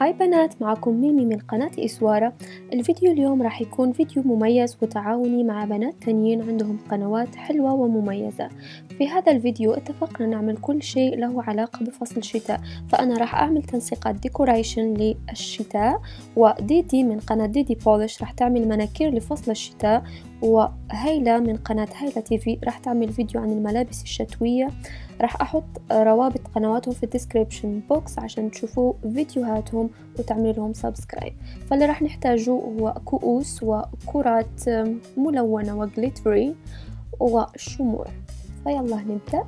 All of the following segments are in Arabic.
Hi بنات معكم ميمي من قناة إسوارة. الفيديو اليوم راح يكون فيديو مميز وتعاوني مع بنات تانيين عندهم قنوات حلوة ومميزة. في هذا الفيديو اتفقنا نعمل كل شيء له علاقة بفصل الشتاء فأنا راح أعمل تنسيقات decoration للشتاء وديدي من قناة ديدي polish راح تعمل مناكير لفصل الشتاء وهيلة من قناة هيلة TV راح تعمل فيديو عن الملابس الشتوية. راح أحط روابط قنواتهم في ال description box عشان تشوفوا فيديوهاتهم وتعملوا لهم subscribe. فاللي راح نحتاجه هو كؤوس وكرات ملونة و glitter وشموع. فيلا نبدأ.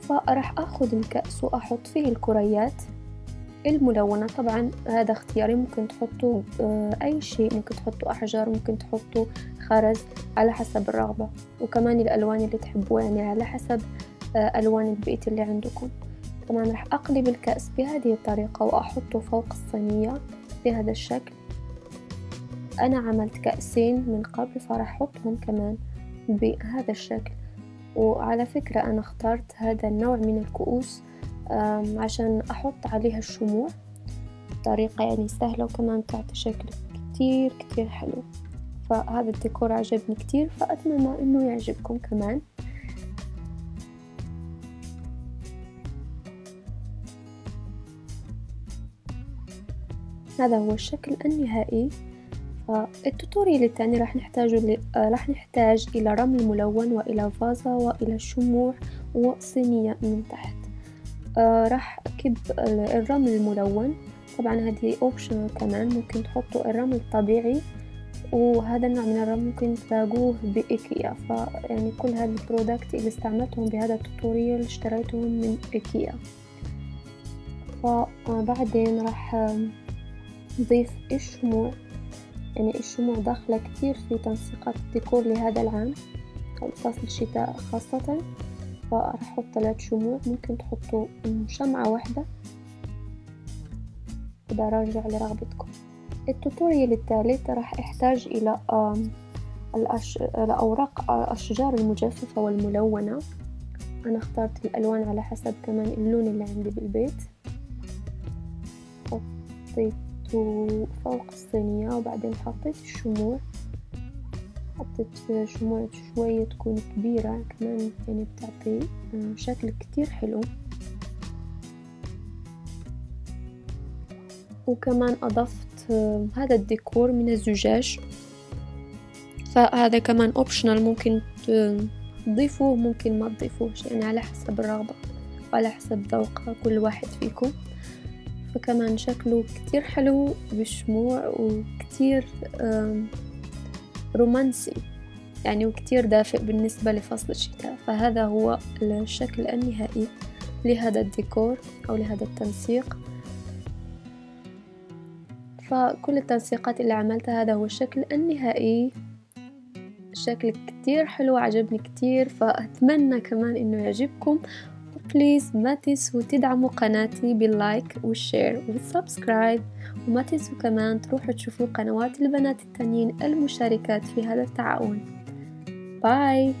فراح أخذ الكأس وأحط فيه الكريات. الملونة. طبعا هذا اختياري. ممكن تحطوا أي شيء. ممكن تحطوا أحجار. ممكن تحطوا خرز على حسب الرغبة. وكمان الألوان اللي تحبوها يعني على حسب ألوان البيت اللي عندكم. طبعا راح أقلب الكأس بهذه الطريقة وأحطه فوق الصينية بهذا الشكل. أنا عملت كأسين من قبل فراح أحطهم كمان بهذا الشكل. وعلى فكرة أنا اخترت هذا النوع من الكؤوس عشان أحط عليها الشموع بطريقة يعني سهلة وكمان تعطي شكل كتير كتير حلو. فهذا الديكور عجبني كتير فأتمنى إنه يعجبكم كمان. هذا هو الشكل النهائي. فال tutorial الثاني راح نحتاج راح نحتاج إلى رمل ملون وإلى فازة وإلى شموع وصينية من تحت. آه راح أكب الرمل الملون. طبعا هذه optional كمان ممكن تحطوا الرمل الطبيعي وهذا النوع من الرمل ممكن تلاقوه بإيكيا فيعني كل هذه ال product اللي استعملتهم بهذا ال tutorial اشتريتهم من إيكيا. فبعدين راح نضيف الشموع. يعني الشموع داخلة كتير في تنسيقات الديكور لهذا العام أو فصل الشتاء خاصة. فراح أحط ثلاث شموع. ممكن تحطوا شمعة واحدة. وده راجع لرغبتكم. التوتوريال الثالث راح احتاج إلى الأش... الأوراق الأشجار المجففة والملونة. أنا اخترت الألوان على حسب كمان اللون اللي عندي بالبيت. حطيته فوق الصينية وبعدين حطيت الشموع حطيت شموع شوية تكون كبيرة كمان يعني بتعطي شكل كتير حلو. وكمان أضفت هذا الديكور من الزجاج. فهذا كمان optional ممكن تضيفوه ممكن ما تضيفوش يعني على حسب الرغبة وعلى حسب ذوق كل واحد فيكم. فكمان شكله كتير حلو بالشموع وكتير رومانسي يعني وكتير دافئ بالنسبة لفصل الشتاء. فهذا هو الشكل النهائي لهذا الديكور أو لهذا التنسيق. فكل التنسيقات اللي عملتها هذا هو الشكل النهائي. شكل كتير حلو عجبني كتير. فأتمنى كمان إنه يعجبكم. please ما تنسوا تدعموا قناتي بال like وال share وال subscribe وما تنسوا كمان تروحوا تشوفوا قنوات البنات التانيين المشاركات في هذا التعاون. باي